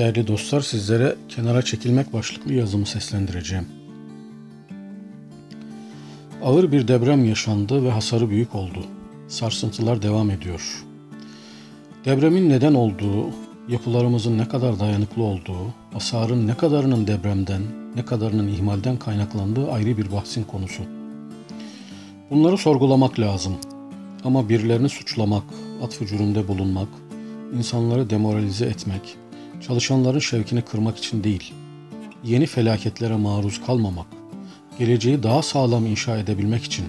Değerli dostlar sizlere kenara çekilmek başlıklı yazımı seslendireceğim. Ağır bir deprem yaşandı ve hasarı büyük oldu. Sarsıntılar devam ediyor. Depremin neden olduğu, yapılarımızın ne kadar dayanıklı olduğu, hasarın ne kadarının depremden, ne kadarının ihmalden kaynaklandığı ayrı bir bahsin konusu. Bunları sorgulamak lazım. Ama birilerini suçlamak, atfı cürümde bulunmak, insanları demoralize etmek, çalışanların şevkini kırmak için değil, yeni felaketlere maruz kalmamak, geleceği daha sağlam inşa edebilmek için.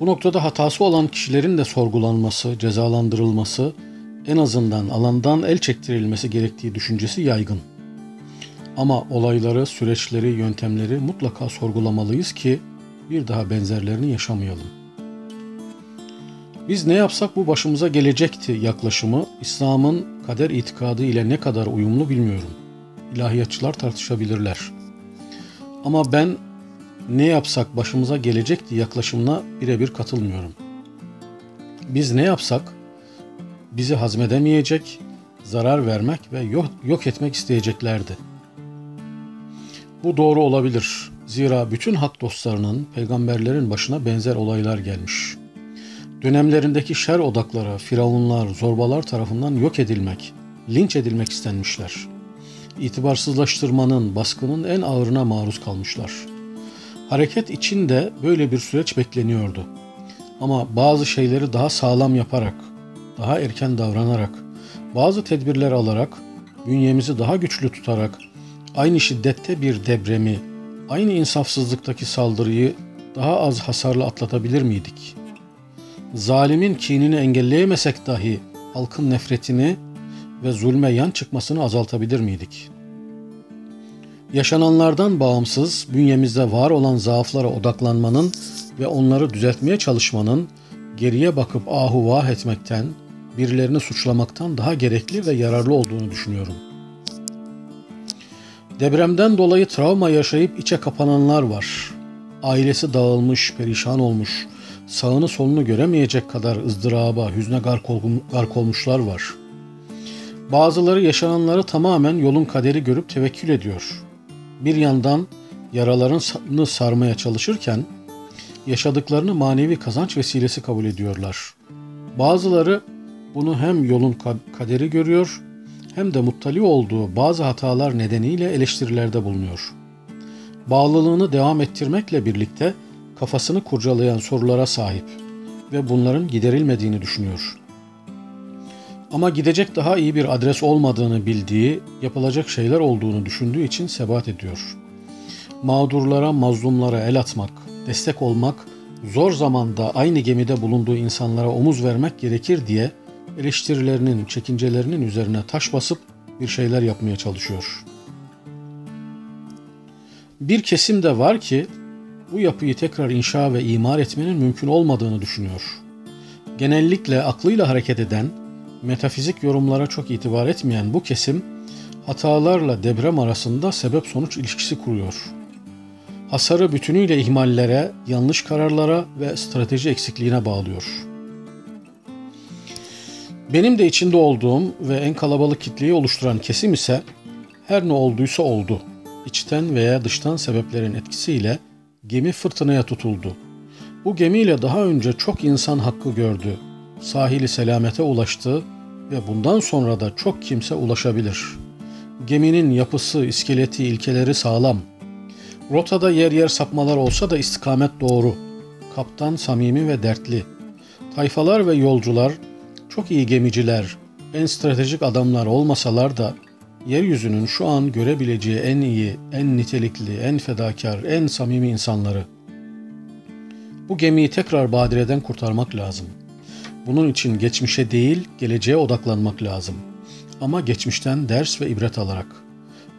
Bu noktada hatası olan kişilerin de sorgulanması, cezalandırılması, en azından alandan el çektirilmesi gerektiği düşüncesi yaygın. Ama olayları, süreçleri, yöntemleri mutlaka sorgulamalıyız ki bir daha benzerlerini yaşamayalım. Biz ne yapsak bu başımıza gelecekti yaklaşımı İslam'ın kader itikadı ile ne kadar uyumlu bilmiyorum. İlahiyatçılar tartışabilirler. Ama ben ne yapsak başımıza gelecekti yaklaşımına birebir katılmıyorum. Biz ne yapsak bizi hazmedemeyecek, zarar vermek ve yok, yok etmek isteyeceklerdi. Bu doğru olabilir. Zira bütün hak dostlarının, peygamberlerin başına benzer olaylar gelmiş. Dönemlerindeki şer odakları, firavunlar, zorbalar tarafından yok edilmek, linç edilmek istenmişler. İtibarsızlaştırmanın, baskının en ağırına maruz kalmışlar. Hareket için de böyle bir süreç bekleniyordu. Ama bazı şeyleri daha sağlam yaparak, daha erken davranarak, bazı tedbirler alarak, bünyemizi daha güçlü tutarak, aynı şiddette bir depremi, aynı insafsızlıktaki saldırıyı daha az hasarla atlatabilir miydik? Zalimin kinini engelleyemesek dahi halkın nefretini ve zulme yan çıkmasını azaltabilir miydik? Yaşananlardan bağımsız bünyemizde var olan zaaflara odaklanmanın ve onları düzeltmeye çalışmanın geriye bakıp ahu vah etmekten, birilerini suçlamaktan daha gerekli ve yararlı olduğunu düşünüyorum. Depremden dolayı travma yaşayıp içe kapananlar var. Ailesi dağılmış, perişan olmuş, sağını solunu göremeyecek kadar ızdıraba, hüzne gark olmuşlar var. Bazıları yaşananları tamamen yolun kaderi görüp tevekkül ediyor. Bir yandan yaralarını sarmaya çalışırken yaşadıklarını manevi kazanç vesilesi kabul ediyorlar. Bazıları bunu hem yolun kaderi görüyor hem de muttali olduğu bazı hatalar nedeniyle eleştirilerde bulunuyor. Bağlılığını devam ettirmekle birlikte kafasını kurcalayan sorulara sahip ve bunların giderilmediğini düşünüyor. Ama gidecek daha iyi bir adres olmadığını bildiği, yapılacak şeyler olduğunu düşündüğü için sebat ediyor. Mağdurlara, mazlumlara el atmak, destek olmak, zor zamanda aynı gemide bulunduğu insanlara omuz vermek gerekir diye eleştirilerinin, çekincelerinin üzerine taş basıp bir şeyler yapmaya çalışıyor. Bir kesim de var ki bu yapıyı tekrar inşa ve imar etmenin mümkün olmadığını düşünüyor. Genellikle aklıyla hareket eden, metafizik yorumlara çok itibar etmeyen bu kesim hatalarla deprem arasında sebep-sonuç ilişkisi kuruyor. Hasarı bütünüyle ihmallere, yanlış kararlara ve strateji eksikliğine bağlıyor. Benim de içinde olduğum ve en kalabalık kitleyi oluşturan kesim ise her ne olduysa oldu. İçten veya dıştan sebeplerin etkisiyle gemi fırtınaya tutuldu. Bu gemiyle daha önce çok insan hakkı gördü. Sahili selamete ulaştı ve bundan sonra da çok kimse ulaşabilir. Geminin yapısı, iskeleti, ilkeleri sağlam. Rotada yer yer sapmalar olsa da istikamet doğru. Kaptan samimi ve dertli. Tayfalar ve yolcular çok iyi gemiciler, en stratejik adamlar olmasalar da yeryüzünün şu an görebileceği en iyi, en nitelikli, en fedakar, en samimi insanları. Bu gemiyi tekrar badireden kurtarmak lazım. Bunun için geçmişe değil, geleceğe odaklanmak lazım. Ama geçmişten ders ve ibret alarak.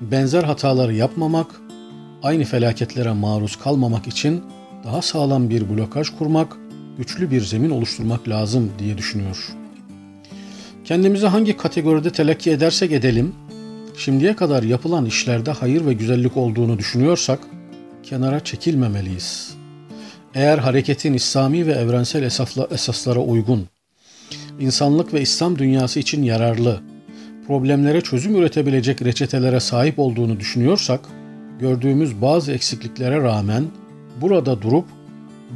Benzer hataları yapmamak, aynı felaketlere maruz kalmamak için daha sağlam bir blokaj kurmak, güçlü bir zemin oluşturmak lazım diye düşünüyor. Kendimizi hangi kategoride telakki edersek edelim, şimdiye kadar yapılan işlerde hayır ve güzellik olduğunu düşünüyorsak kenara çekilmemeliyiz. Eğer hareketin İslami ve evrensel esaslara uygun, insanlık ve İslam dünyası için yararlı, problemlere çözüm üretebilecek reçetelere sahip olduğunu düşünüyorsak, gördüğümüz bazı eksikliklere rağmen burada durup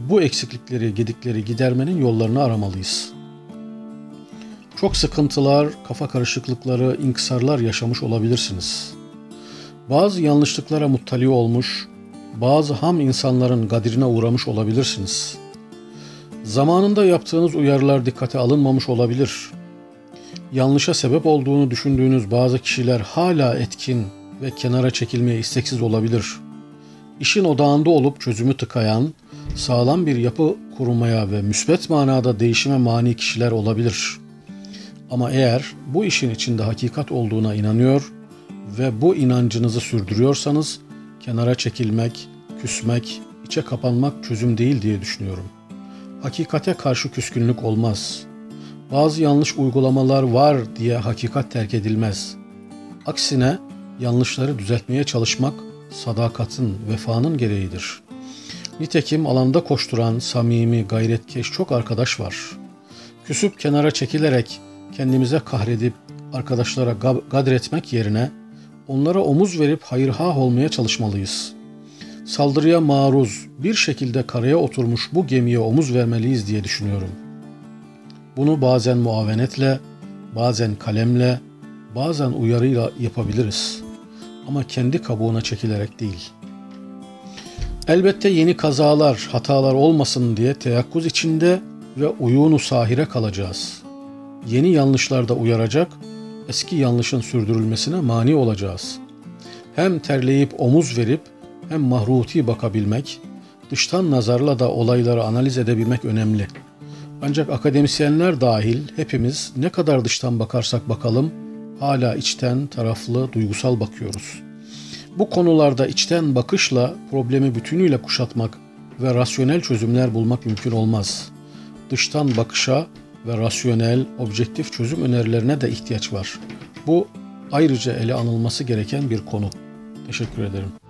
bu eksiklikleri, gedikleri gidermenin yollarını aramalıyız. Çok sıkıntılar, kafa karışıklıkları, inkısarlar yaşamış olabilirsiniz. Bazı yanlışlıklara muttali olmuş, bazı ham insanların gadirine uğramış olabilirsiniz. Zamanında yaptığınız uyarılar dikkate alınmamış olabilir. Yanlışa sebep olduğunu düşündüğünüz bazı kişiler hala etkin ve kenara çekilmeye isteksiz olabilir. İşin odağında olup çözümü tıkayan, sağlam bir yapı kurmaya ve müsbet manada değişime mani kişiler olabilir. Ama eğer bu işin içinde hakikat olduğuna inanıyor ve bu inancınızı sürdürüyorsanız kenara çekilmek, küsmek, içe kapanmak çözüm değil diye düşünüyorum. Hakikate karşı küskünlük olmaz. Bazı yanlış uygulamalar var diye hakikat terk edilmez. Aksine yanlışları düzeltmeye çalışmak sadakatin, vefanın gereğidir. Nitekim alanda koşturan, samimi, gayretkeş çok arkadaş var. Küsüp kenara çekilerek kendimize kahredip arkadaşlara gadretmek yerine onlara omuz verip hayırhah olmaya çalışmalıyız. Saldırıya maruz bir şekilde karaya oturmuş bu gemiye omuz vermeliyiz diye düşünüyorum. Bunu bazen muavenetle, bazen kalemle, bazen uyarıyla yapabiliriz. Ama kendi kabuğuna çekilerek değil. Elbette yeni kazalar, hatalar olmasın diye teyakkuz içinde ve uyunu sahire kalacağız. Yeni yanlışlarda uyaracak, eski yanlışın sürdürülmesine mani olacağız. Hem terleyip omuz verip hem mahruti bakabilmek, dıştan nazarla da olayları analiz edebilmek önemli. Ancak akademisyenler dahil hepimiz ne kadar dıştan bakarsak bakalım hala içten, taraflı, duygusal bakıyoruz. Bu konularda içten bakışla problemi bütünüyle kuşatmak ve rasyonel çözümler bulmak mümkün olmaz. Dıştan bakışa ve rasyonel, objektif çözüm önerilerine de ihtiyaç var. Bu ayrıca ele anılması gereken bir konu. Teşekkür ederim.